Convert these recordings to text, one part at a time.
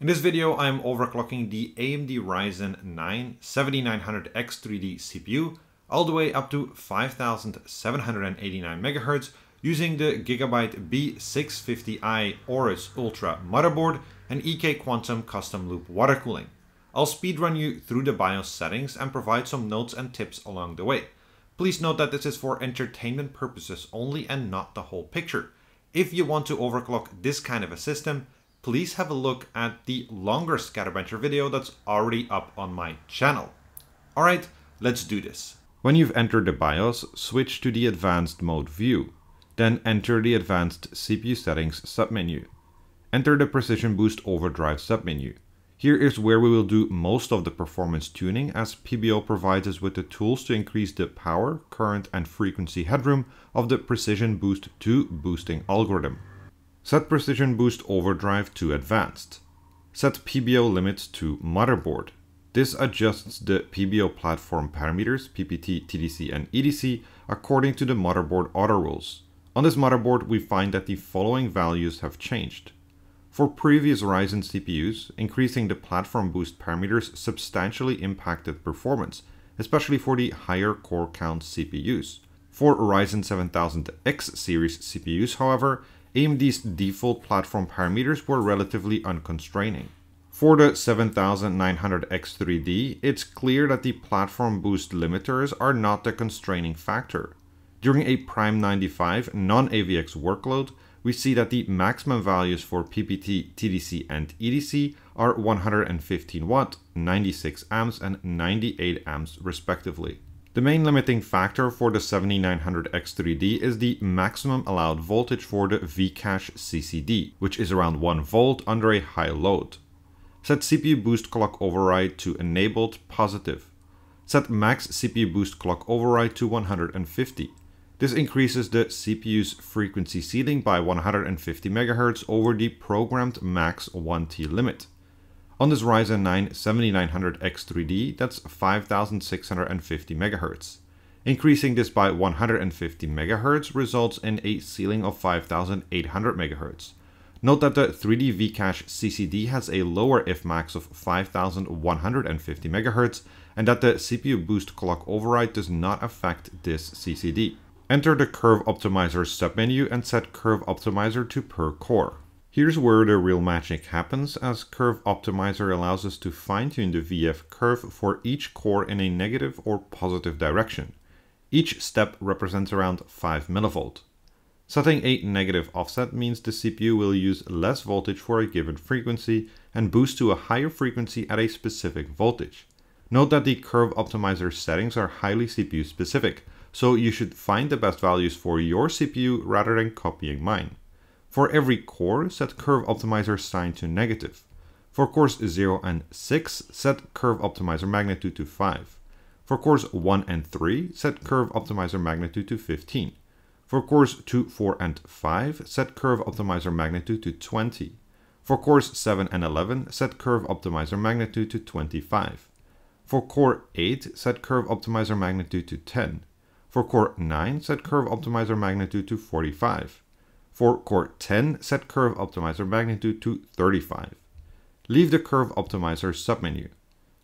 In this video, I'm overclocking the AMD Ryzen 9 7900X3D CPU all the way up to 5789 MHz using the Gigabyte B650i Aorus Ultra motherboard and EK Quantum custom loop water cooling. I'll speedrun you through the BIOS settings and provide some notes and tips along the way. Please note that this is for entertainment purposes only and not the whole picture. If you want to overclock this kind of a system, please have a look at the longer SkatterBencher video that's already up on my channel. Alright, let's do this. When you've entered the BIOS, switch to the advanced mode view. Then enter the advanced CPU settings submenu. Enter the Precision Boost Overdrive submenu. Here is where we will do most of the performance tuning as PBO provides us with the tools to increase the power, current and frequency headroom of the Precision Boost 2 boosting algorithm. Set Precision Boost Overdrive to Advanced. Set PBO limits to Motherboard. This adjusts the PBO platform parameters PPT, TDC and EDC according to the motherboard auto rules. On this motherboard we find that the following values have changed. For previous Ryzen CPUs, increasing the platform boost parameters substantially impacted performance, especially for the higher core count CPUs. For Ryzen 7000X series CPUs, however, AMD's default platform parameters were relatively unconstraining. For the 7900X3D, it's clear that the platform boost limiters are not the constraining factor. During a Prime 95 non-AVX workload, we see that the maximum values for PPT, TDC and EDC are 115 watt, 96 amps and 98 amps respectively. The main limiting factor for the 7900X3D is the maximum allowed voltage for the Vcache CCD, which is around 1 volt under a high load. Set CPU boost clock override to enabled positive. Set max CPU boost clock override to 150. This increases the CPU's frequency ceiling by 150 MHz over the programmed max 1T limit. On this Ryzen 9 7900X3D, that's 5650 MHz. Increasing this by 150 MHz results in a ceiling of 5800 MHz. Note that the 3D Vcache CCD has a lower IFMax of 5150 MHz and that the CPU boost clock override does not affect this CCD. Enter the Curve Optimizer submenu and set Curve Optimizer to per core. Here's where the real magic happens as Curve Optimizer allows us to fine-tune the VF curve for each core in a negative or positive direction. Each step represents around 5 mV. Setting a negative offset means the CPU will use less voltage for a given frequency and boost to a higher frequency at a specific voltage. Note that the Curve Optimizer settings are highly CPU specific, so you should find the best values for your CPU rather than copying mine. For every core, set Curve Optimizer sign to negative. For cores 0 and 6, set Curve Optimizer magnitude to 5. For cores 1 and 3, set Curve Optimizer magnitude to 15. For cores 2, 4 and 5, set Curve Optimizer magnitude to 20. For cores 7 and 11, set Curve Optimizer magnitude to 25. For core 8, set Curve Optimizer magnitude to 10. For core 9, set curve optimizer magnitude to 45. For core 10, set curve optimizer magnitude to 35. Leave the curve optimizer submenu.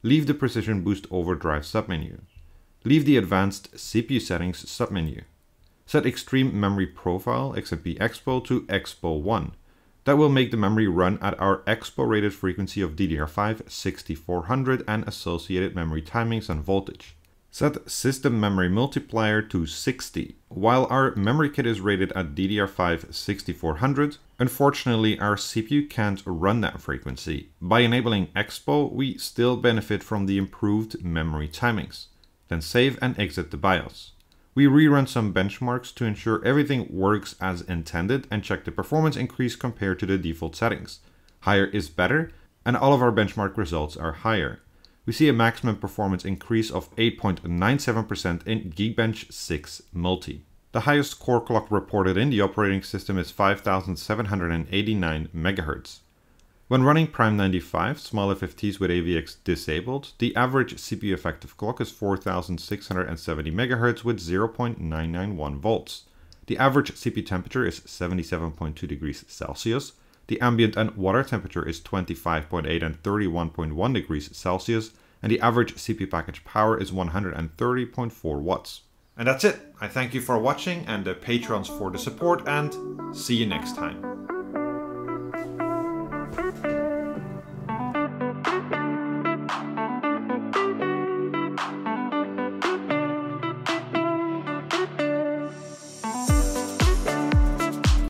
Leave the precision boost overdrive submenu. Leave the advanced CPU settings submenu. Set extreme memory profile XMP Expo to Expo 1. That will make the memory run at our Expo rated frequency of DDR5 6400 and associated memory timings and voltage. Set system memory multiplier to 60. While our memory kit is rated at DDR5 6400, unfortunately our CPU can't run that frequency. By enabling Expo, we still benefit from the improved memory timings. Then save and exit the BIOS. We rerun some benchmarks to ensure everything works as intended and check the performance increase compared to the default settings. Higher is better, and all of our benchmark results are higher we see a maximum performance increase of 8.97% in Geekbench 6 Multi. The highest core clock reported in the operating system is 5789 MHz. When running Prime 95 small FFTs with AVX disabled, the average CPU effective clock is 4670 MHz with 0.991 volts. The average CPU temperature is 77.2 degrees Celsius. The ambient and water temperature is 25.8 and 31.1 degrees Celsius, and the average CP package power is 130.4 watts. And that's it. I thank you for watching and the patrons for the support, and see you next time.